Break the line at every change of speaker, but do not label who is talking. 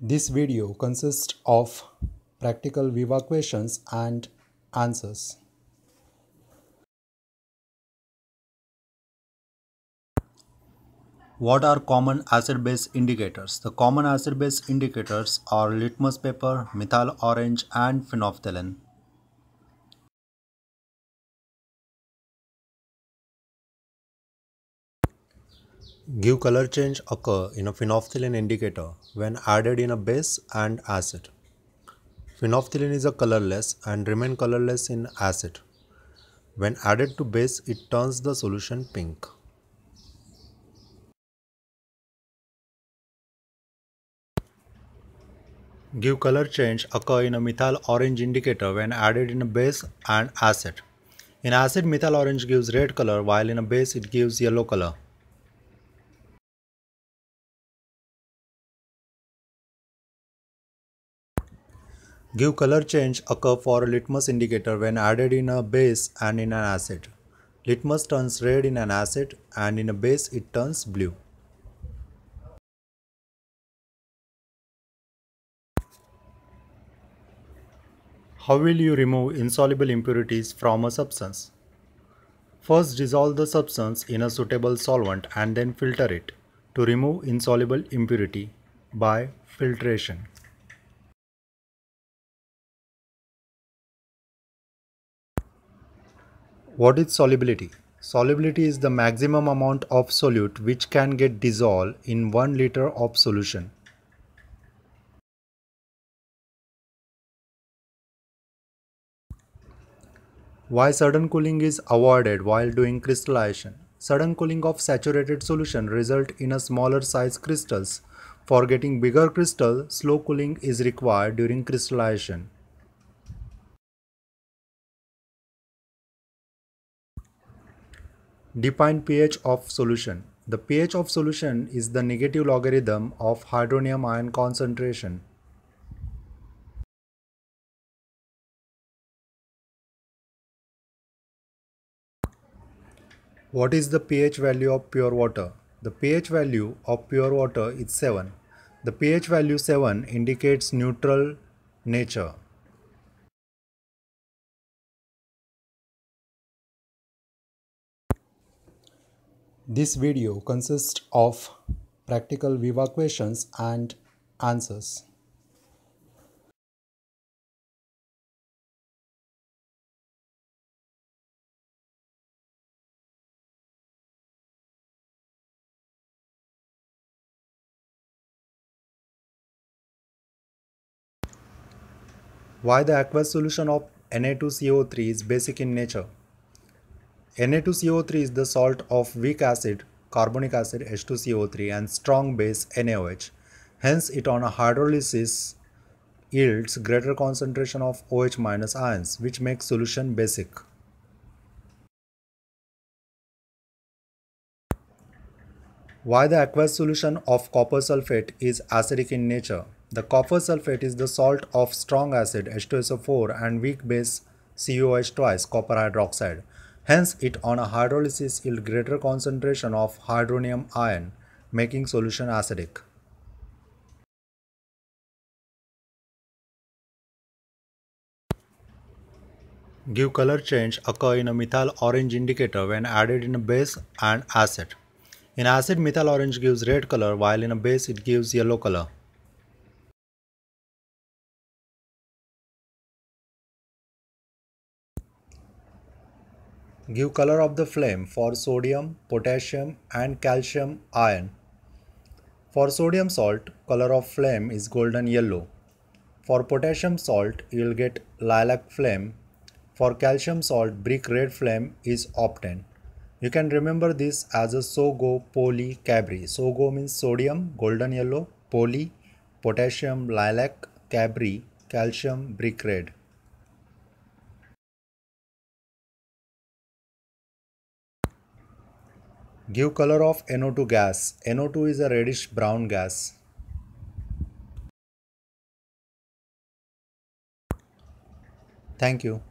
This video consists of practical Viva questions and answers. What are common acid-base indicators? The common acid-base indicators are litmus paper, methyl orange and phenolphthalein. Give color change occur in a phenolphthalein indicator when added in a base and acid. Phenolphthalein is a colorless and remain colorless in acid. When added to base, it turns the solution pink. Give color change occur in a methyl orange indicator when added in a base and acid. In acid, methyl orange gives red color while in a base it gives yellow color. Give color change occur for a litmus indicator when added in a base and in an acid. Litmus turns red in an acid and in a base it turns blue. How will you remove insoluble impurities from a substance? First dissolve the substance in a suitable solvent and then filter it to remove insoluble impurity by filtration. What is solubility? Solubility is the maximum amount of solute which can get dissolved in 1 liter of solution. Why sudden cooling is avoided while doing crystallization? Sudden cooling of saturated solution result in a smaller size crystals. For getting bigger crystal, slow cooling is required during crystallization. Define pH of solution. The pH of solution is the negative logarithm of hydronium ion concentration. What is the pH value of pure water? The pH value of pure water is 7. The pH value 7 indicates neutral nature. This video consists of practical Viva questions and answers. Why the aqueous solution of Na2CO3 is basic in nature? Na2CO3 is the salt of weak acid, carbonic acid H2CO3 and strong base NaOH. Hence it on a hydrolysis yields greater concentration of OH ions which makes solution basic. Why the aqueous solution of copper sulfate is acidic in nature? The copper sulfate is the salt of strong acid H2SO4 and weak base COH twice copper hydroxide. Hence, it on a hydrolysis yield greater concentration of hydronium ion, making solution acidic. Give color change occur in a methyl orange indicator when added in a base and acid. In acid, methyl orange gives red color while in a base it gives yellow color. Give color of the flame for sodium, potassium and calcium ion. For sodium salt, color of flame is golden yellow. For potassium salt, you will get lilac flame. For calcium salt, brick red flame is obtained. You can remember this as a SOGO poly Cabri. SOGO means sodium, golden yellow, poly, potassium, lilac, Cabri, calcium, brick red. Give color of NO2 gas. NO2 is a reddish brown gas. Thank you.